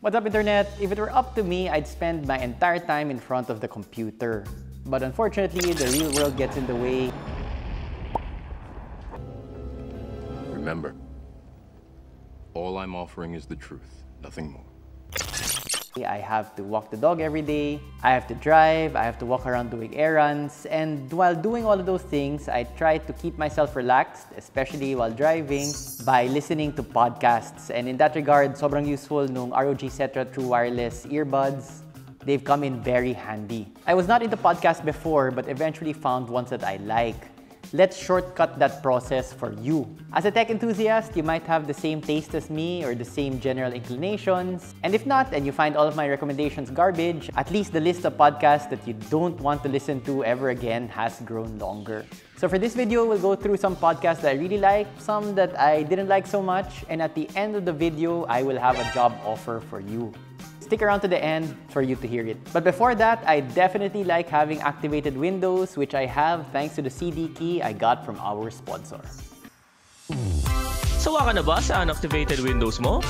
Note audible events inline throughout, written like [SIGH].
What's up, Internet? If it were up to me, I'd spend my entire time in front of the computer. But unfortunately, the real world gets in the way. Remember, all I'm offering is the truth, nothing more. I have to walk the dog every day, I have to drive, I have to walk around doing errands, and while doing all of those things, I try to keep myself relaxed, especially while driving, by listening to podcasts. And in that regard, sobrang useful nung ROG Cetra True Wireless earbuds. They've come in very handy. I was not into podcasts before, but eventually found ones that I like. Let's shortcut that process for you. As a tech enthusiast, you might have the same taste as me or the same general inclinations. And if not, and you find all of my recommendations garbage, at least the list of podcasts that you don't want to listen to ever again has grown longer. So for this video, we'll go through some podcasts that I really like, some that I didn't like so much, and at the end of the video, I will have a job offer for you. Stick around to the end for you to hear it. But before that, I definitely like having activated windows, which I have thanks to the CD key I got from our sponsor. Sawa ka na ba sa unactivated Windows mo?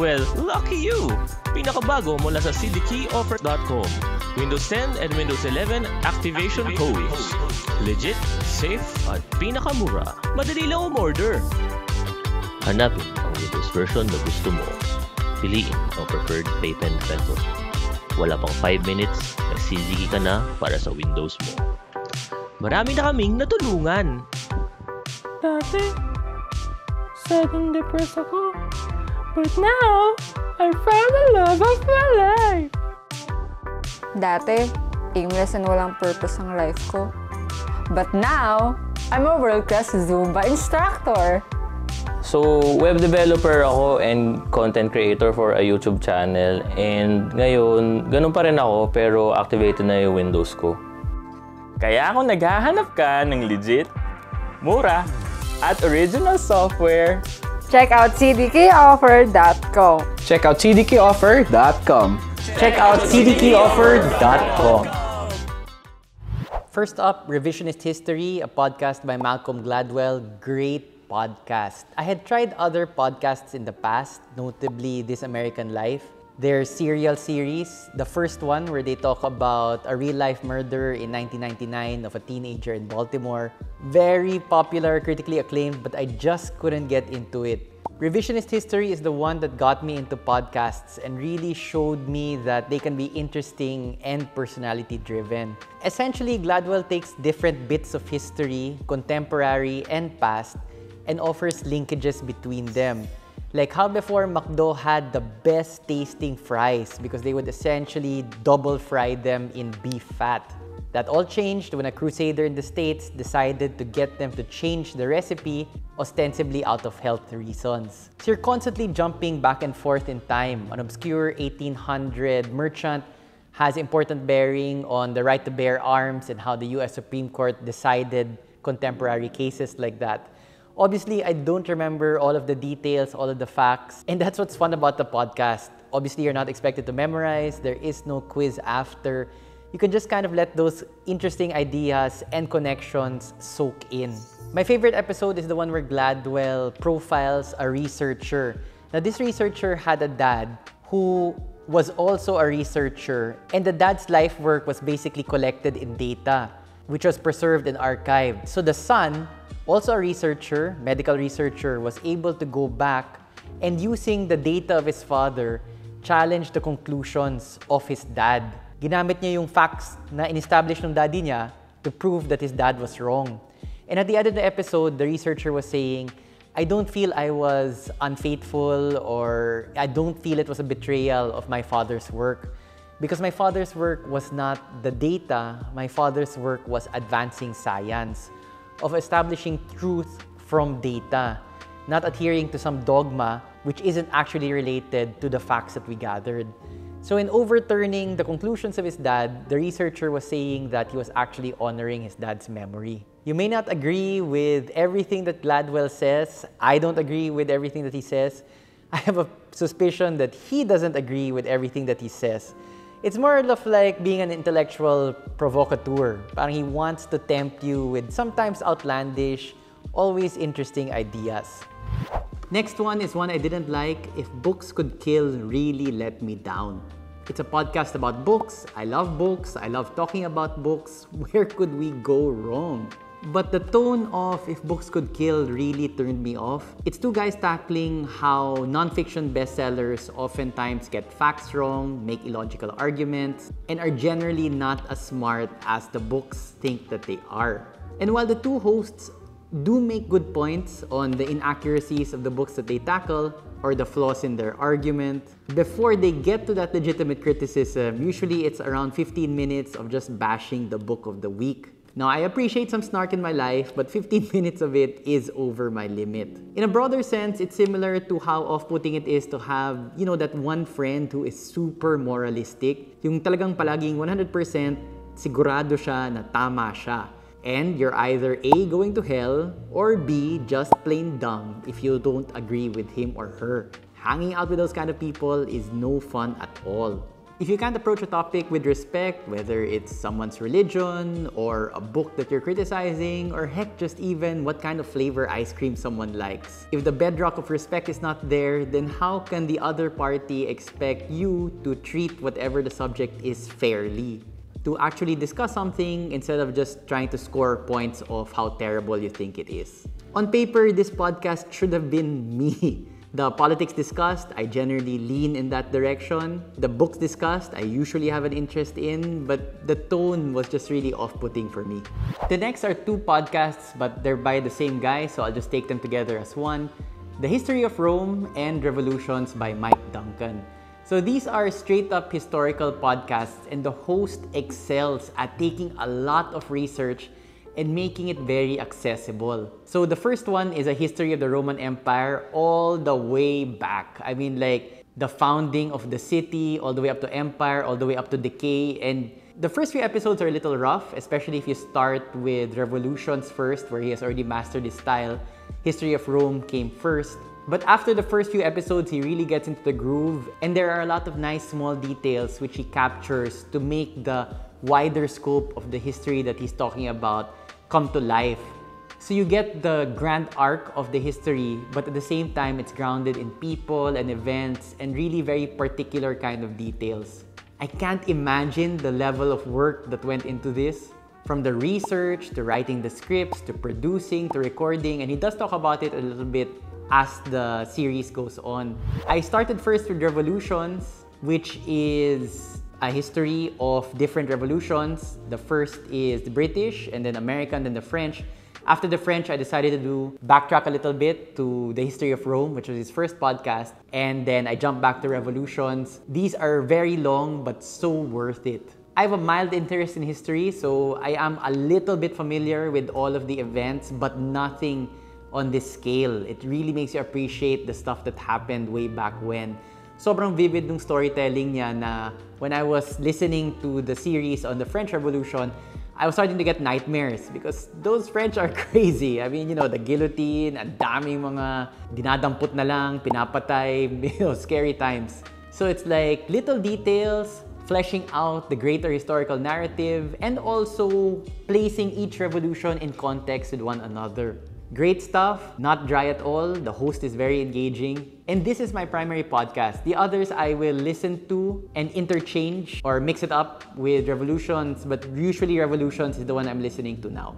Well, lucky you! Pinakabago mula sa cdkeyoffer.com. Windows 10 and Windows 11 activation codes. Legit, safe, at pinakamura. Madali lang umorder. Hanapin ang Windows version na gusto mo. Piliin ang preferred payment method. Wala pang 5 minutes, nagsisigi ka na para sa Windows mo. Marami na kaming natulungan. Dati, sad and depressed ako. But now, I found the love of my life. Dati, aimless and walang purpose ang life ko. But now, I'm a world-class Zumba instructor. So, web developer ako and content creator for a YouTube channel. And ngayon, ganun pa rin ako pero activated na yung Windows ko. Kaya kung naghahanap ka ng legit, mura, at original software, Check out cdkoffer.com. Check out cdkoffer.com. Check out cdkeyoffer.com. First up, Revisionist History, a podcast by Malcolm Gladwell. Great podcast. I had tried other podcasts in the past, notably This American Life. Their serial series, the first one where they talk about a real life murder in 1999 of a teenager in Baltimore. Very popular, critically acclaimed, but I just couldn't get into it. Revisionist History is the one that got me into podcasts and really showed me that they can be interesting and personality driven. Essentially, Gladwell takes different bits of history, contemporary and past, and offers linkages between them. Like how before McDo had the best tasting fries because they would essentially double fry them in beef fat. That all changed when a crusader in the States decided to get them to change the recipe ostensibly out of health reasons. So you're constantly jumping back and forth in time. An obscure 1800 merchant has important bearing on the right to bear arms and how the US Supreme Court decided contemporary cases like that. Obviously, I don't remember all of the details, all of the facts, and that's what's fun about the podcast. Obviously, you're not expected to memorize, there is no quiz after. You can just kind of let those interesting ideas and connections soak in. My favorite episode is the one where Gladwell profiles a researcher. Now, this researcher had a dad who was also a researcher, and the dad's life work was basically collected in data, which was preserved and archived. So the son also a researcher, medical researcher, was able to go back and using the data of his father, challenge the conclusions of his dad. Ginamit niya yung facts na in-establish ng daddy niya to prove that his dad was wrong. And at the end of the episode, the researcher was saying, I don't feel I was unfaithful or I don't feel it was a betrayal of my father's work. Because my father's work was not the data, my father's work was advancing science of establishing truth from data, not adhering to some dogma which isn't actually related to the facts that we gathered. So in overturning the conclusions of his dad, the researcher was saying that he was actually honoring his dad's memory. You may not agree with everything that Gladwell says. I don't agree with everything that he says. I have a suspicion that he doesn't agree with everything that he says. It's more of like being an intellectual provocateur. Parang he wants to tempt you with sometimes outlandish, always interesting ideas. Next one is one I didn't like If Books Could Kill Really Let Me Down. It's a podcast about books. I love books. I love talking about books. [LAUGHS] Where could we go wrong? But the tone of If Books Could Kill really turned me off. It's two guys tackling how nonfiction bestsellers oftentimes get facts wrong, make illogical arguments, and are generally not as smart as the books think that they are. And while the two hosts do make good points on the inaccuracies of the books that they tackle or the flaws in their argument. Before they get to that legitimate criticism, usually it's around 15 minutes of just bashing the book of the week. Now, I appreciate some snark in my life, but 15 [LAUGHS] minutes of it is over my limit. In a broader sense, it's similar to how off-putting it is to have, you know, that one friend who is super moralistic. Yung talagang palaging 100% sigurado siya na tama siya. And you're either A, going to hell, or B, just plain dumb if you don't agree with him or her. Hanging out with those kind of people is no fun at all. If you can't approach a topic with respect, whether it's someone's religion or a book that you're criticizing, or heck, just even what kind of flavor ice cream someone likes, if the bedrock of respect is not there, then how can the other party expect you to treat whatever the subject is fairly? To actually discuss something instead of just trying to score points of how terrible you think it is. On paper, this podcast should have been [LAUGHS] me. The politics discussed, I generally lean in that direction. The books discussed, I usually have an interest in, but the tone was just really off putting for me. The next are two podcasts, but they're by the same guy, so I'll just take them together as one The History of Rome and Revolutions by Mike Duncan. So these are straight up historical podcasts, and the host excels at taking a lot of research and making it very accessible. So the first one is a history of the Roman Empire all the way back. I mean like the founding of the city, all the way up to empire, all the way up to decay and the first few episodes are a little rough, especially if you start with Revolutions first, where he has already mastered his style. History of Rome came first. But after the first few episodes, he really gets into the groove, and there are a lot of nice small details which he captures to make the wider scope of the history that he's talking about come to life. So you get the grand arc of the history, but at the same time, it's grounded in people and events and really very particular kind of details. I can't imagine the level of work that went into this. From the research, to writing the scripts, to producing, to recording, and he does talk about it a little bit as the series goes on. I started first with Revolutions, which is a history of different revolutions. The first is the British, and then American, then the French. After the French, I decided to do backtrack a little bit to the history of Rome, which was his first podcast, and then I jumped back to revolutions. These are very long, but so worth it. I have a mild interest in history, so I am a little bit familiar with all of the events, but nothing on this scale. It really makes you appreciate the stuff that happened way back when sobrang vivid ng storytelling niya na when I was listening to the series on the French Revolution, I was starting to get nightmares because those French are [LAUGHS] crazy. I mean, you know, the guillotine, ang daming mga dinadampot na lang, pinapatay, [LAUGHS] you know, scary times. So it's like little details, fleshing out the greater historical narrative, and also placing each revolution in context with one another. Great stuff, not dry at all. The host is very engaging. And this is my primary podcast. The others I will listen to and interchange or mix it up with Revolutions, but usually Revolutions is the one I'm listening to now.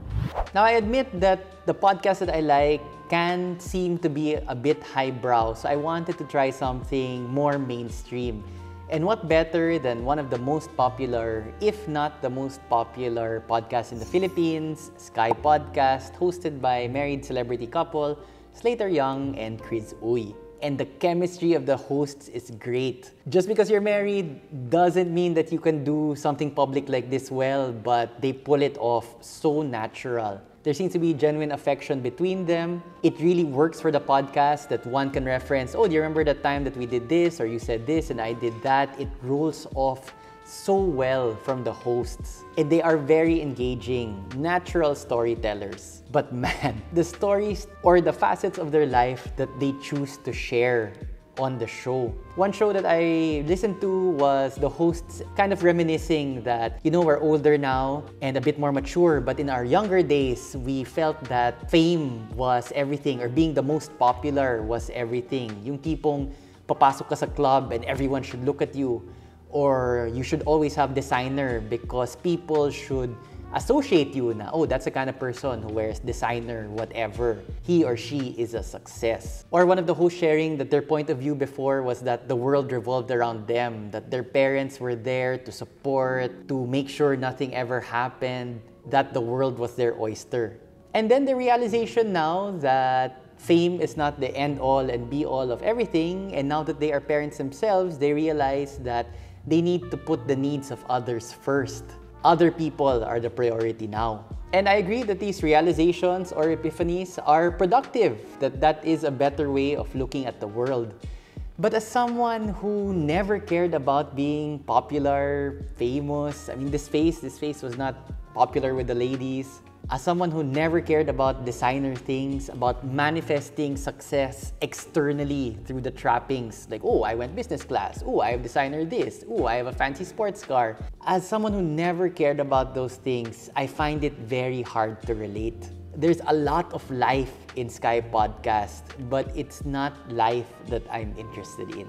Now, I admit that the podcast that I like can seem to be a bit highbrow, so I wanted to try something more mainstream. And what better than one of the most popular, if not the most popular podcast in the Philippines, Sky Podcast, hosted by married celebrity couple Slater Young and Kryz Uy. And the chemistry of the hosts is great. Just because you're married doesn't mean that you can do something public like this well, but they pull it off so natural. There seems to be genuine affection between them. It really works for the podcast that one can reference, oh, do you remember the time that we did this or you said this and I did that? It rolls off so well from the hosts. And they are very engaging, natural storytellers. But [LAUGHS] man, the stories or the facets of their life that they choose to share on the show. One show that I listened to was the hosts kind of reminiscing that, you know, we're older now and a bit more mature, but in our younger days, we felt that fame was everything or being the most popular was everything. Yung tipong papasok ka sa club and everyone should look at you or you should always have designer because people should associate you na, oh, that's the kind of person who wears designer, whatever. He or she is a success. Or one of the hosts sharing that their point of view before was that the world revolved around them, that their parents were there to support, to make sure nothing ever happened, that the world was their oyster. And then the realization now that fame is not the end all and be all of everything, and now that they are parents themselves, they realize that they need to put the needs of others first other people are the priority now. And I agree that these realizations or epiphanies are productive, that that is a better way of looking at the world. But as someone who never cared about being popular, famous, I mean, this face, this face was not popular with the ladies as someone who never cared about designer things, about manifesting success externally through the trappings, like, oh, I went business class, oh, I have designer this, oh, I have a fancy sports car. As someone who never cared about those things, I find it very hard to relate. There's a lot of life in Sky Podcast, but it's not life that I'm interested in.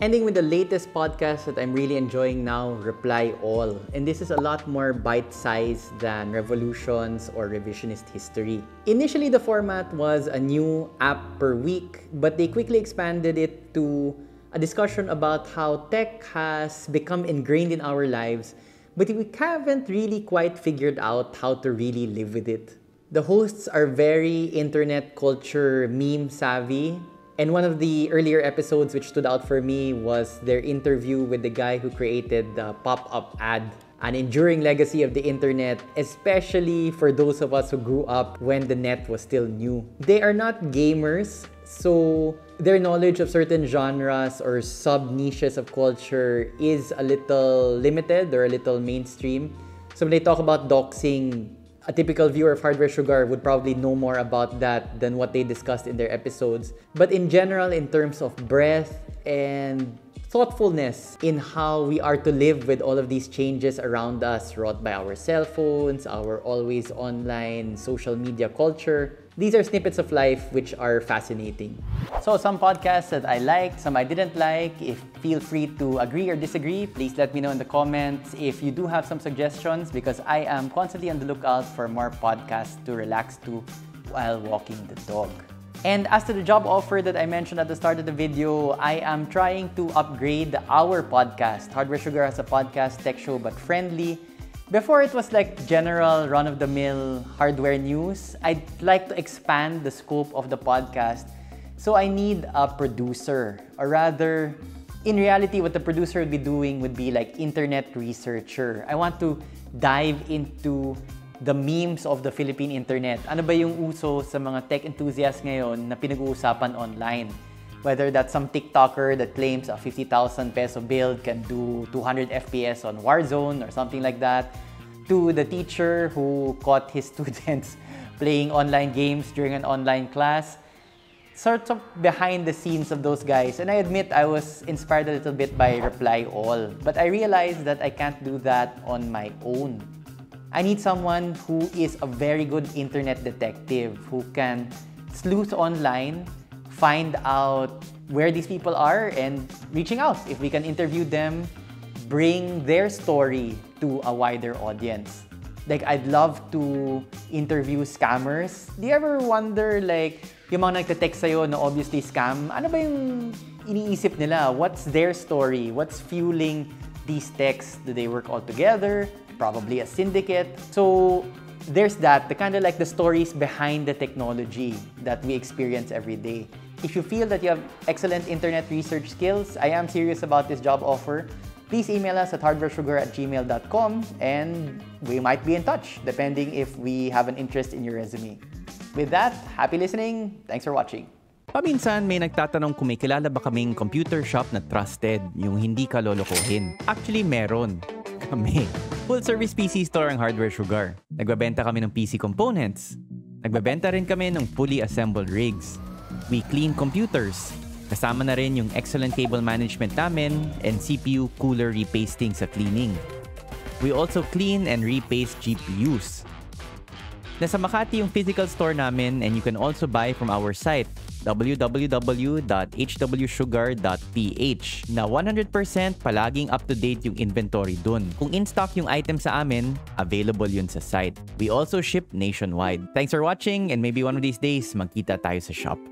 Ending with the latest podcast that I'm really enjoying now, Reply All. And this is a lot more bite-sized than Revolutions or Revisionist History. Initially, the format was a new app per week, but they quickly expanded it to a discussion about how tech has become ingrained in our lives, but we haven't really quite figured out how to really live with it. The hosts are very internet culture meme savvy and one of the earlier episodes which stood out for me was their interview with the guy who created the pop-up ad an enduring legacy of the internet, especially for those of us who grew up when the net was still new. They are not gamers, so their knowledge of certain genres or sub niches of culture is a little limited or a little mainstream. So when they talk about doxing, a typical viewer of Hardware Sugar would probably know more about that than what they discussed in their episodes. But in general, in terms of breadth and thoughtfulness in how we are to live with all of these changes around us wrought by our cell phones, our always online social media culture, these are snippets of life which are fascinating. So some podcasts that I liked, some I didn't like. If feel free to agree or disagree, please let me know in the comments. If you do have some suggestions, because I am constantly on the lookout for more podcasts to relax to while walking the dog. And as to the job offer that I mentioned at the start of the video, I am trying to upgrade our podcast. Hardware Sugar has a podcast, tech show but friendly. Before it was like general run-of-the-mill hardware news, I'd like to expand the scope of the podcast. So I need a producer, or rather, in reality, what the producer would be doing would be like internet researcher. I want to dive into the memes of the Philippine internet. Ano ba yung uso sa mga tech enthusiasts ngayon na pinag-uusapan online? Whether that's some TikToker that claims a 50,000 peso build can do 200 FPS on Warzone or something like that, to the teacher who caught his [LAUGHS] students playing online games during an online class, sort of behind the scenes of those guys. And I admit I was inspired a little bit by Reply All, but I realized that I can't do that on my own. I need someone who is a very good internet detective who can sleuth online find out where these people are and reaching out. If we can interview them, bring their story to a wider audience. Like, I'd love to interview scammers. Do you ever wonder, like, yung mga nagte-text sa'yo na obviously scam, ano ba yung iniisip nila? What's their story? What's fueling these texts? Do they work all together? Probably a syndicate. So, there's that, the kind of like the stories behind the technology that we experience every day. If you feel that you have excellent internet research skills, I am serious about this job offer. Please email us at hardwaresugar at gmail.com and we might be in touch depending if we have an interest in your resume. With that, happy listening. Thanks for watching. Paminsan may nagtatanong kung may kilala ba kaming computer shop na trusted, yung hindi ka lolokohin. Actually, meron. Kami. Full service PC store ang Hardware Sugar. Nagbabenta kami ng PC components. Nagbabenta rin kami ng fully assembled rigs. We clean computers. Kasama na rin yung excellent cable management namin and CPU cooler repasting sa cleaning. We also clean and repaste GPUs. Nasa Makati yung physical store namin and you can also buy from our site www.hwsugar.ph na 100% palaging up-to-date yung inventory dun. Kung in-stock yung item sa amin, available yun sa site. We also ship nationwide. Thanks for watching and maybe one of these days, magkita tayo sa shop.